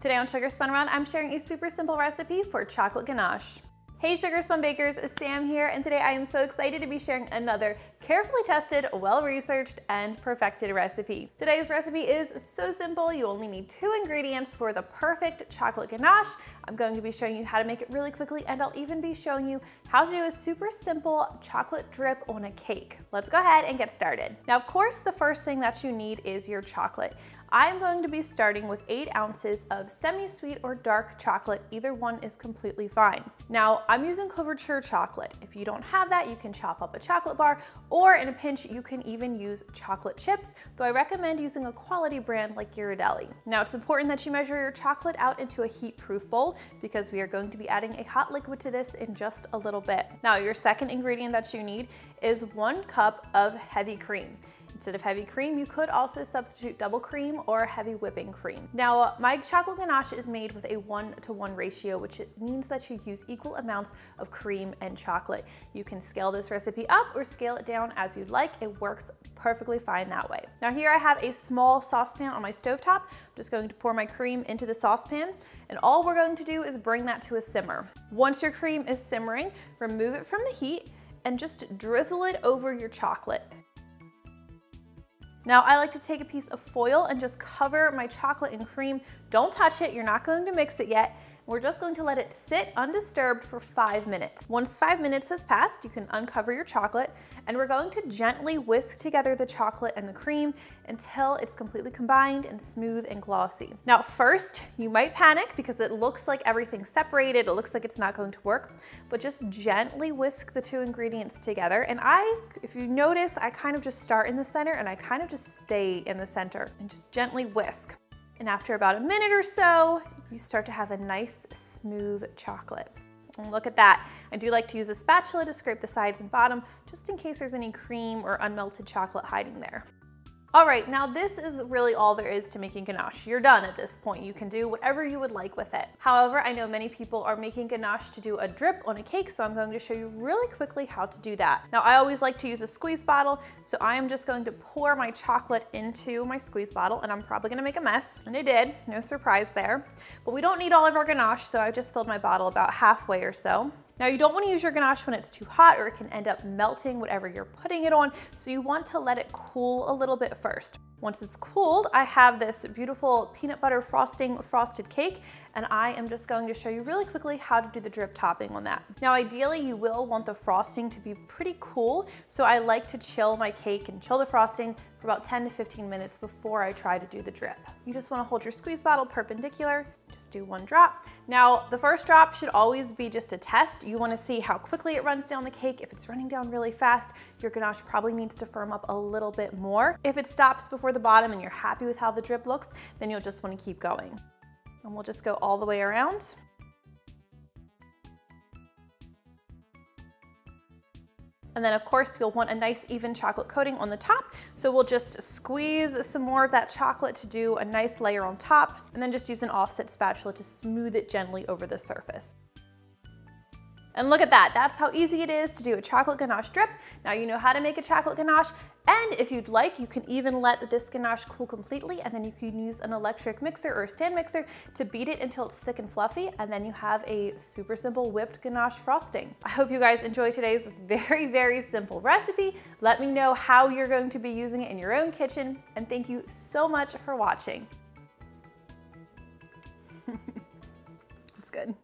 Today on Sugar Spun Run, I'm sharing a super simple recipe for chocolate ganache. Hey Sugar Spun Bakers, Sam here, and today I am so excited to be sharing another carefully tested, well-researched, and perfected recipe. Today's recipe is so simple, you only need two ingredients for the perfect chocolate ganache. I'm going to be showing you how to make it really quickly, and I'll even be showing you how to do a super simple chocolate drip on a cake. Let's go ahead and get started. Now, of course, the first thing that you need is your chocolate. I'm going to be starting with eight ounces of semi-sweet or dark chocolate. Either one is completely fine. Now, I'm using Couverture chocolate. If you don't have that, you can chop up a chocolate bar, or in a pinch, you can even use chocolate chips, though I recommend using a quality brand like Ghirardelli. Now, it's important that you measure your chocolate out into a heat-proof bowl because we are going to be adding a hot liquid to this in just a little bit. Now, your second ingredient that you need is one cup of heavy cream. Instead of heavy cream, you could also substitute double cream or heavy whipping cream. Now, my chocolate ganache is made with a one to one ratio, which means that you use equal amounts of cream and chocolate. You can scale this recipe up or scale it down as you'd like. It works perfectly fine that way. Now here I have a small saucepan on my stovetop. I'm just going to pour my cream into the saucepan and all we're going to do is bring that to a simmer. Once your cream is simmering, remove it from the heat and just drizzle it over your chocolate. Now I like to take a piece of foil and just cover my chocolate and cream. Don't touch it, you're not going to mix it yet. We're just going to let it sit undisturbed for five minutes. Once five minutes has passed, you can uncover your chocolate and we're going to gently whisk together the chocolate and the cream until it's completely combined and smooth and glossy. Now first, you might panic because it looks like everything's separated, it looks like it's not going to work, but just gently whisk the two ingredients together. And I, if you notice, I kind of just start in the center and I kind of just stay in the center and just gently whisk. And after about a minute or so, you start to have a nice smooth chocolate. And look at that. I do like to use a spatula to scrape the sides and bottom just in case there's any cream or unmelted chocolate hiding there. All right, now this is really all there is to making ganache. You're done at this point. You can do whatever you would like with it. However, I know many people are making ganache to do a drip on a cake, so I'm going to show you really quickly how to do that. Now, I always like to use a squeeze bottle, so I am just going to pour my chocolate into my squeeze bottle, and I'm probably gonna make a mess, and I did, no surprise there. But we don't need all of our ganache, so I just filled my bottle about halfway or so. Now you don't want to use your ganache when it's too hot or it can end up melting whatever you're putting it on. So you want to let it cool a little bit first. Once it's cooled, I have this beautiful peanut butter frosting frosted cake, and I am just going to show you really quickly how to do the drip topping on that. Now, ideally, you will want the frosting to be pretty cool, so I like to chill my cake and chill the frosting for about 10 to 15 minutes before I try to do the drip. You just wanna hold your squeeze bottle perpendicular, do one drop. Now, the first drop should always be just a test. You wanna see how quickly it runs down the cake. If it's running down really fast, your ganache probably needs to firm up a little bit more. If it stops before the bottom and you're happy with how the drip looks, then you'll just wanna keep going. And we'll just go all the way around. And then of course you'll want a nice even chocolate coating on the top. So we'll just squeeze some more of that chocolate to do a nice layer on top and then just use an offset spatula to smooth it gently over the surface. And look at that, that's how easy it is to do a chocolate ganache drip. Now you know how to make a chocolate ganache, and if you'd like, you can even let this ganache cool completely, and then you can use an electric mixer or stand mixer to beat it until it's thick and fluffy, and then you have a super simple whipped ganache frosting. I hope you guys enjoy today's very, very simple recipe. Let me know how you're going to be using it in your own kitchen, and thank you so much for watching. it's good.